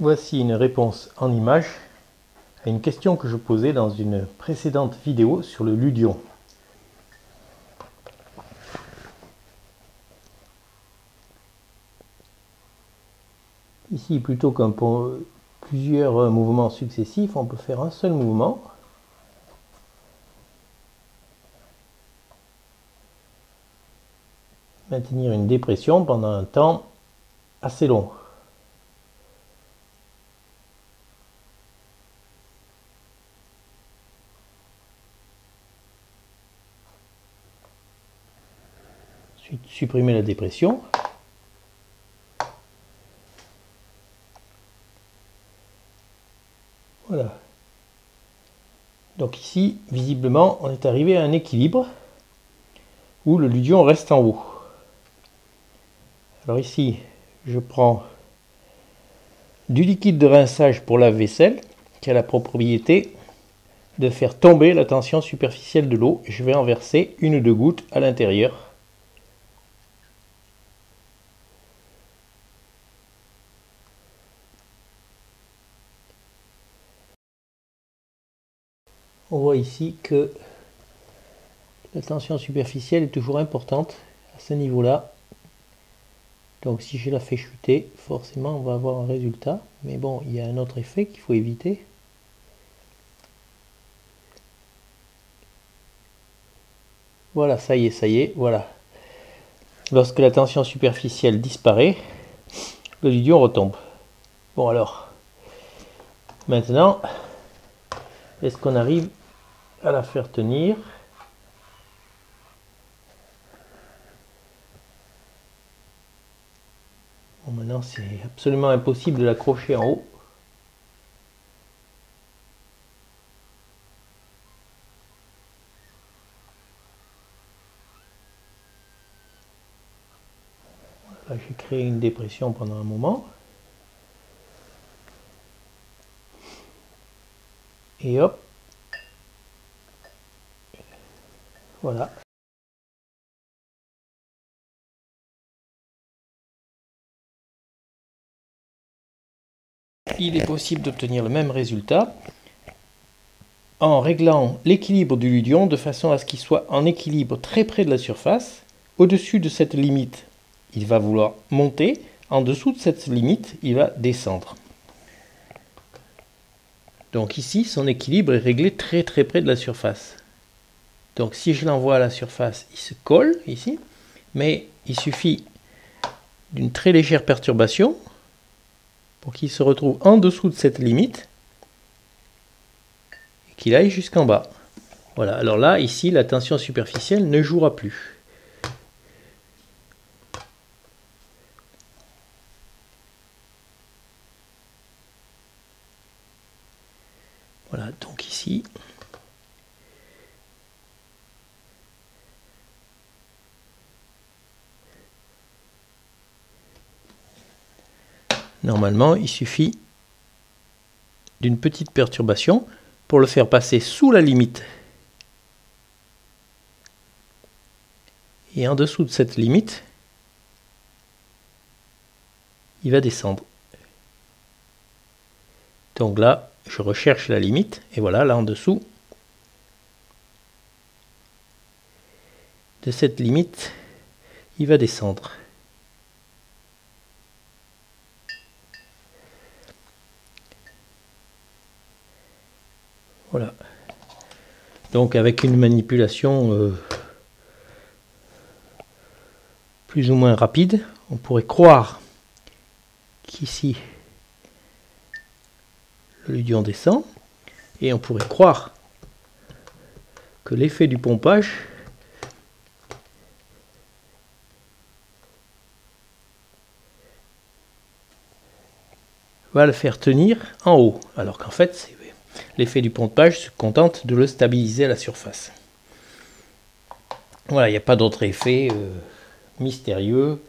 Voici une réponse en image à une question que je posais dans une précédente vidéo sur le ludion. Ici, plutôt qu'un plusieurs mouvements successifs, on peut faire un seul mouvement. Maintenir une dépression pendant un temps assez long. Supprimer la dépression. Voilà. Donc ici, visiblement, on est arrivé à un équilibre où le ludion reste en haut. Alors ici, je prends du liquide de rinçage pour la vaisselle qui a la propriété de faire tomber la tension superficielle de l'eau. Je vais en verser une ou deux gouttes à l'intérieur. On voit ici que la tension superficielle est toujours importante à ce niveau-là. Donc si je la fais chuter, forcément on va avoir un résultat. Mais bon, il y a un autre effet qu'il faut éviter. Voilà, ça y est, ça y est, voilà. Lorsque la tension superficielle disparaît, le ludion retombe. Bon alors, maintenant, est-ce qu'on arrive à la faire tenir. Bon, maintenant, c'est absolument impossible de l'accrocher en haut. j'ai créé une dépression pendant un moment. Et hop, Il est possible d'obtenir le même résultat en réglant l'équilibre du ludion de façon à ce qu'il soit en équilibre très près de la surface. Au-dessus de cette limite, il va vouloir monter. En dessous de cette limite, il va descendre. Donc ici, son équilibre est réglé très très près de la surface. Donc si je l'envoie à la surface, il se colle ici, mais il suffit d'une très légère perturbation pour qu'il se retrouve en dessous de cette limite et qu'il aille jusqu'en bas. Voilà, alors là, ici, la tension superficielle ne jouera plus. Voilà, donc ici, Normalement, il suffit d'une petite perturbation pour le faire passer sous la limite. Et en dessous de cette limite, il va descendre. Donc là, je recherche la limite, et voilà, là en dessous de cette limite, il va descendre. Voilà. Donc avec une manipulation euh, plus ou moins rapide, on pourrait croire qu'ici le ludion descend et on pourrait croire que l'effet du pompage va le faire tenir en haut alors qu'en fait c'est l'effet du pompage se contente de le stabiliser à la surface. Voilà, il n'y a pas d'autre effet euh, mystérieux,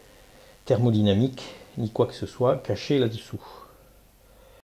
thermodynamique, ni quoi que ce soit caché là-dessous.